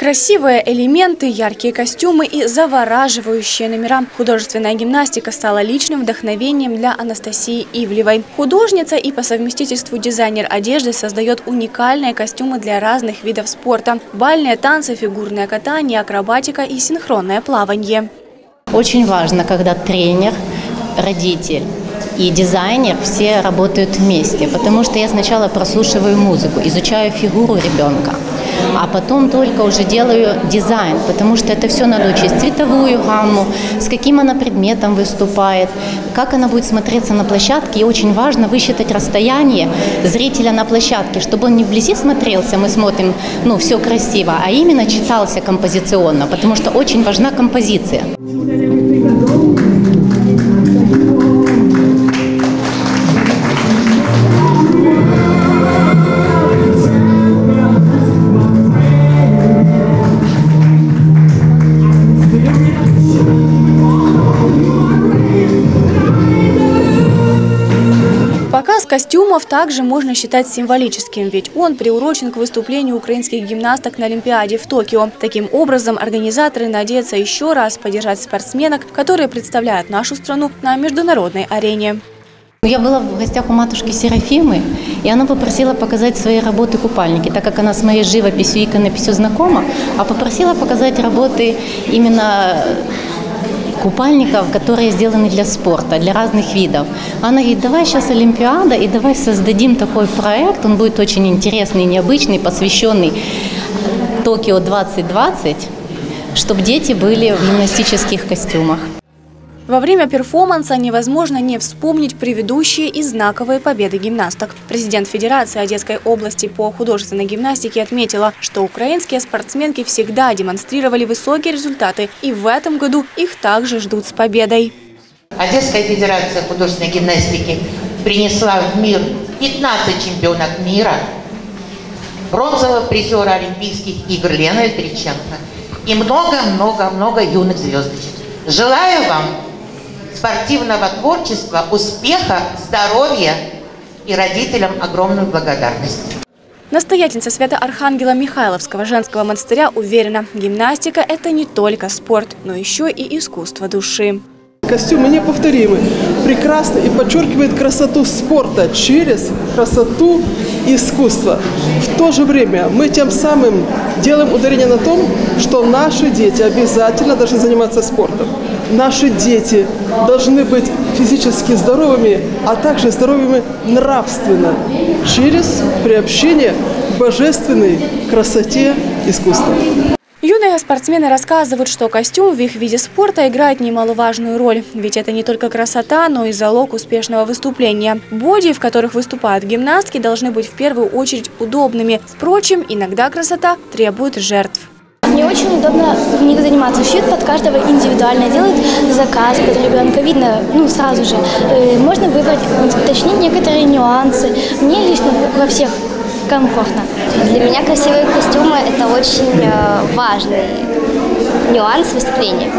Красивые элементы, яркие костюмы и завораживающие номера. Художественная гимнастика стала личным вдохновением для Анастасии Ивлевой. Художница и по совместительству дизайнер одежды создает уникальные костюмы для разных видов спорта. Бальные танцы, фигурное катание, акробатика и синхронное плавание. Очень важно, когда тренер, родитель и дизайнер все работают вместе, потому что я сначала прослушиваю музыку, изучаю фигуру ребенка, а потом только уже делаю дизайн, потому что это все надо учесть, цветовую гамму, с каким она предметом выступает, как она будет смотреться на площадке, и очень важно высчитать расстояние зрителя на площадке, чтобы он не вблизи смотрелся, мы смотрим, ну, все красиво, а именно читался композиционно, потому что очень важна композиция. Костюмов также можно считать символическим, ведь он приурочен к выступлению украинских гимнасток на Олимпиаде в Токио. Таким образом, организаторы надеются еще раз поддержать спортсменок, которые представляют нашу страну на международной арене. Я была в гостях у матушки Серафимы, и она попросила показать свои работы купальники, так как она с моей живописью и иконописью знакома, а попросила показать работы именно купальников, которые сделаны для спорта, для разных видов. Она говорит, давай сейчас Олимпиада и давай создадим такой проект, он будет очень интересный, необычный, посвященный Токио 2020, чтобы дети были в гимнастических костюмах. Во время перформанса невозможно не вспомнить предыдущие и знаковые победы гимнасток. Президент Федерации Одесской области по художественной гимнастике отметила, что украинские спортсменки всегда демонстрировали высокие результаты, и в этом году их также ждут с победой. Одесская Федерация художественной гимнастики принесла в мир 15 чемпионок мира, бронзового призера Олимпийских игр Лена Триченко и много-много-много юных звездочек. Желаю вам спортивного творчества, успеха, здоровья и родителям огромную благодарность. Настоятельница Свято-Архангела Михайловского женского монастыря уверена, гимнастика – это не только спорт, но еще и искусство души. Костюмы неповторимы, прекрасны и подчеркивают красоту спорта через красоту искусства. В то же время мы тем самым делаем ударение на том, что наши дети обязательно должны заниматься спортом. Наши дети должны быть физически здоровыми, а также здоровыми нравственно через приобщение к божественной красоте искусства. Юные спортсмены рассказывают, что костюм в их виде спорта играет немаловажную роль. Ведь это не только красота, но и залог успешного выступления. Боди, в которых выступают гимнастки, должны быть в первую очередь удобными. Впрочем, иногда красота требует жертв. Очень удобно в них заниматься. Шьют под каждого индивидуально, делают заказ под ребенка. Видно, ну, сразу же. Э, можно выбрать, уточнить некоторые нюансы. Мне лично во всех комфортно. Для меня красивые костюмы – это очень э, важный нюанс выступления.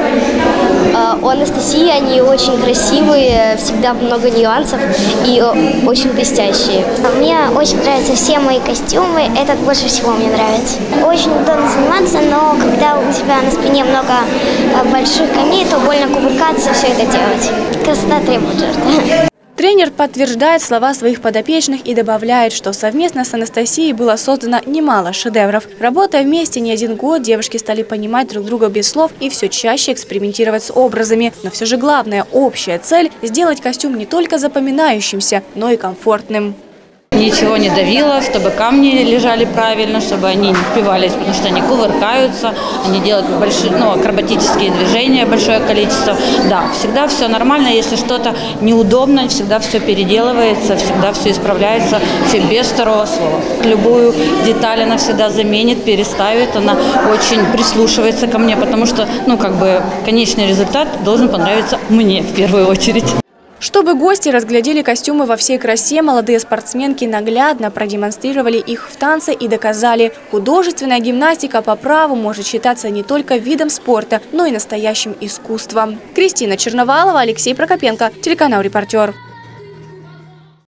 Э, у Анастасии они очень красивые, всегда много нюансов и э, очень блестящие. Мне очень нравятся все мои костюмы, этот больше всего мне нравится. Очень удобно заниматься, но когда у тебя на спине много больших камней, то больно кувыркаться, все это делать. Красота требует жертвы. Тренер подтверждает слова своих подопечных и добавляет, что совместно с Анастасией было создано немало шедевров. Работая вместе не один год, девушки стали понимать друг друга без слов и все чаще экспериментировать с образами. Но все же главная общая цель – сделать костюм не только запоминающимся, но и комфортным ничего не давило, чтобы камни лежали правильно, чтобы они не впивались, потому что они кувыркаются, они делают большие, ну, акробатические движения, большое количество. Да, всегда все нормально, если что-то неудобно, всегда все переделывается, всегда все исправляется, все без второго слова. Любую деталь она всегда заменит, переставит, она очень прислушивается ко мне, потому что, ну, как бы, конечный результат должен понравиться мне в первую очередь. Чтобы гости разглядели костюмы во всей красе, молодые спортсменки наглядно продемонстрировали их в танце и доказали, художественная гимнастика по праву может считаться не только видом спорта, но и настоящим искусством. Кристина Черновалова, Алексей Прокопенко, телеканал «Репортер».